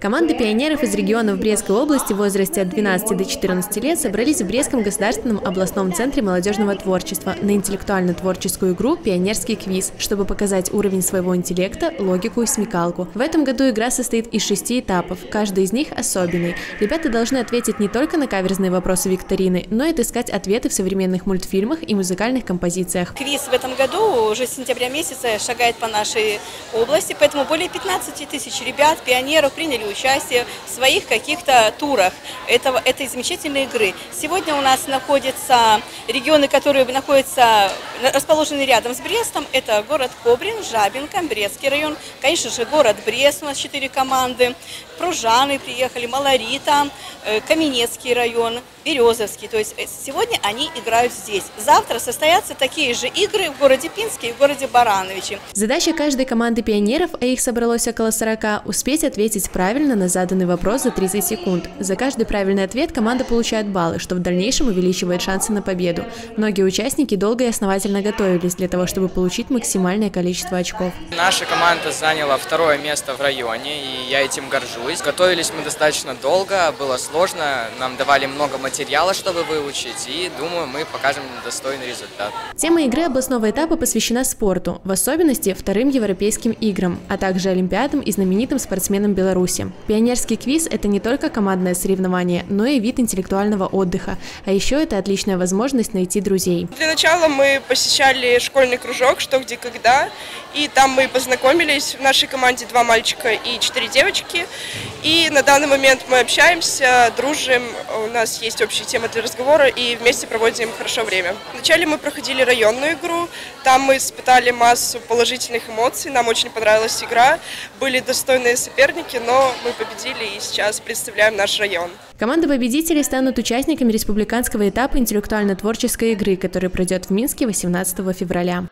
Команды пионеров из регионов Брестской области в возрасте от 12 до 14 лет собрались в Брестском государственном областном центре молодежного творчества на интеллектуально-творческую игру «Пионерский квиз», чтобы показать уровень своего интеллекта, логику и смекалку. В этом году игра состоит из шести этапов, каждый из них особенный. Ребята должны ответить не только на каверзные вопросы викторины, но и отыскать ответы в современных мультфильмах и музыкальных композициях. Квиз в этом году уже с сентября месяца шагает по нашей области, поэтому более 15 тысяч ребят, пионеров приняли участие в своих каких-то турах этого, этой замечательной игры. Сегодня у нас находятся регионы, которые находятся, расположены рядом с Брестом. Это город Кобрин, Жабинка, Брестский район, конечно же, город Брест, у нас четыре команды, Пружаны приехали, Малорита, э, Каменецкий район, Березовский. То есть э, сегодня они играют здесь. Завтра состоятся такие же игры в городе Пинске и в городе Барановичи. Задача каждой команды пионеров, а их собралось около 40, успеть ответить правильно на заданный вопрос за 30 секунд. За каждый правильный ответ команда получает баллы, что в дальнейшем увеличивает шансы на победу. Многие участники долго и основательно готовились для того, чтобы получить максимальное количество очков. Наша команда заняла второе место в районе, и я этим горжусь. Готовились мы достаточно долго, было сложно, нам давали много материала, чтобы выучить, и думаю, мы покажем достойный результат. Тема игры областного этапа посвящена спорту, в особенности вторым европейским играм, а также олимпиадам и знаменитым спортсменам Беларуси. Пионерский квиз – это не только командное соревнование, но и вид интеллектуального отдыха, а еще это отличная возможность найти друзей. Для начала мы посещали школьный кружок «Что, где, когда», и там мы познакомились. В нашей команде два мальчика и четыре девочки. И на данный момент мы общаемся, дружим, у нас есть общие темы для разговора и вместе проводим хорошо время. Вначале мы проходили районную игру, там мы испытали массу положительных эмоций, нам очень понравилась игра, были достойные соперники, но мы победили и сейчас представляем наш район. Команда победителей станут участниками республиканского этапа интеллектуально-творческой игры, который пройдет в Минске 18 февраля.